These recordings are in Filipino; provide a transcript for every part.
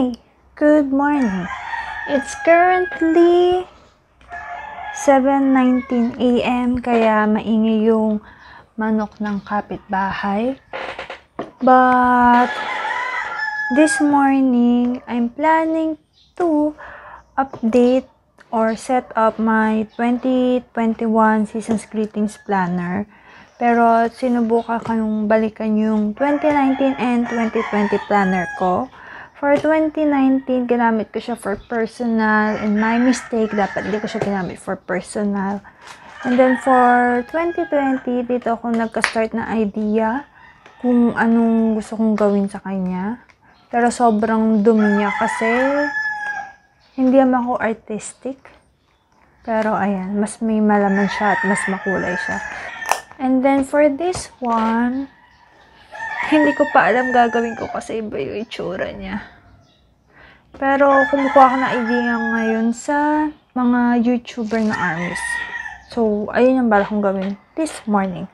Hi! Good morning. It's currently 7.19 a.m. kaya maingay yung manok ng kapitbahay. But this morning, I'm planning to update or set up my 2021 Seasons Greetings Planner. Pero sinubukan ko nung balikan yung 2019 and 2020 planner ko For 2019, ginamit ko siya for personal. And my mistake, dapat hindi ko siya ginamit for personal. And then for 2020, dito ako nagka-start na idea kung anong gusto kong gawin sa kanya. Pero sobrang dumi niya kasi hindi naman ako artistic. Pero ayan, mas may malaman siya at mas makulay siya. And then for this one, hindi ko pa alam gagawin ko kasi iba yung itsura niya. Pero kumukuha ko na idea ngayon sa mga YouTuber na armies. So, ayun yung bala kong gawin this morning.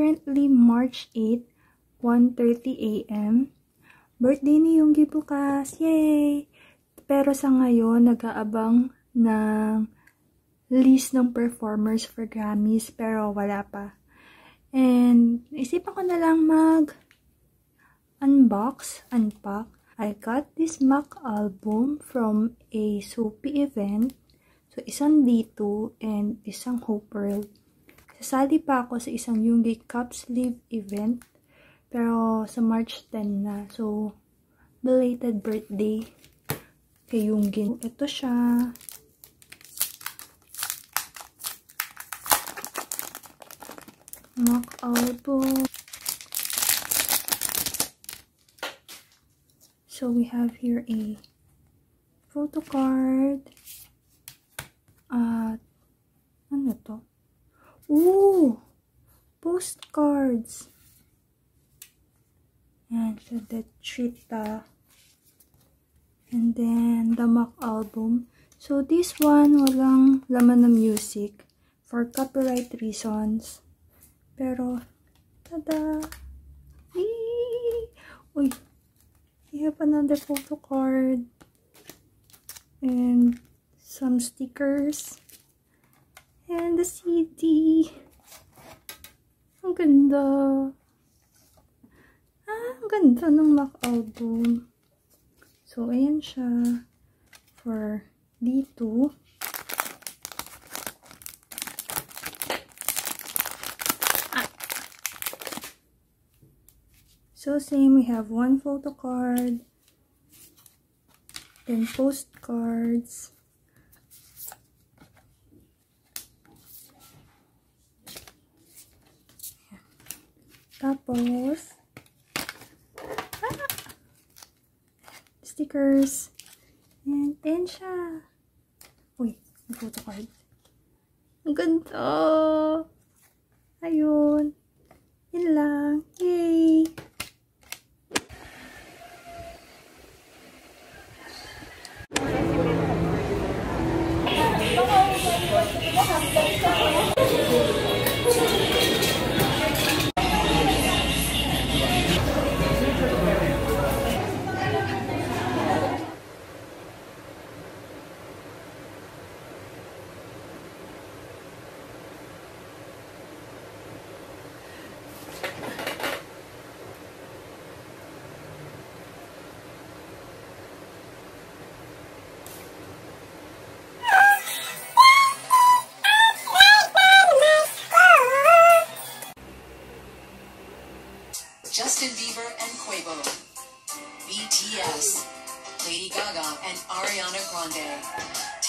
Currently March 8, 1.30 a.m. Birthday ni Yunggi bukas! Yay! Pero sa ngayon, nag-aabang ng list ng performers for Grammys pero wala pa. And isipan ko na lang mag unbox, unpack I got this Mac album from a Soapy event. So, isang dito and isang Hopper. Sasali pa ako sa isang Yunggi Cup Sleeve event. Pero, sa March 10 na. So, belated birthday kay Yunggi. Ito siya. Mac album. So we have here a photo card. Postcards! And the Trita. And then the mock album. So this one, walang laman ng music for copyright reasons. Pero, tada! Eee! Uy! We have another photo card. And some stickers. And the CD. Ang ganda. Ah, ang ganda ng Mac album. So, ayan siya. For dito. So same, we have one photo card, then postcards, tapos, ah, stickers, and then siya. Uy, may photo card. Ang ganda! Ayun. Yun lang. Yay!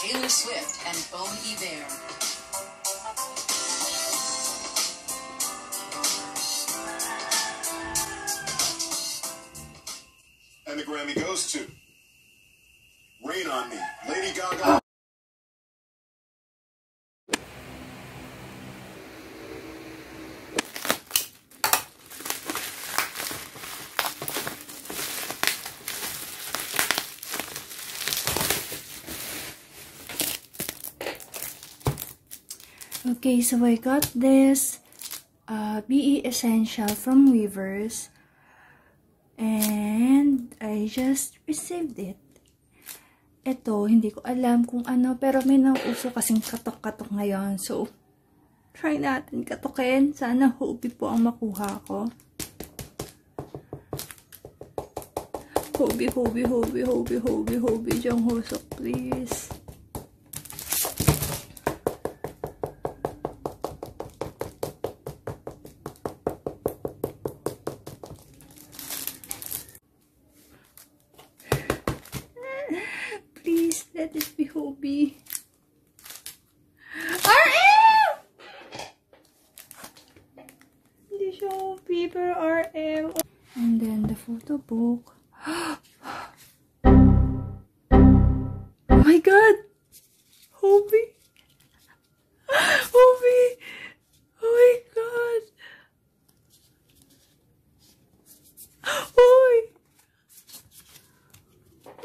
Taylor Swift and Bon Iver. Okay, so I got this uh, BE Essential from Weavers. And I just received it. Ito, hindi ko alam kung ano, pero may nauso kasing katok-katok ngayon. So, try natin katukin. Sana hobi po ang makuha ko. Hobi, hobi, hobi, hobi, hobi. Diyang husok, please. Please, Bieber RM. And then the photo book. oh my god! Hobie! Hobie! Oh my god! Oi!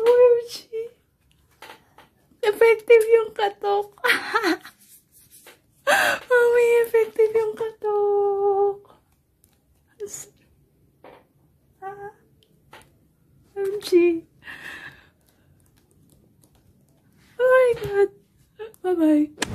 OMG! Effective yung katok! Mami, effective yung katok! Oh my god. Bye bye.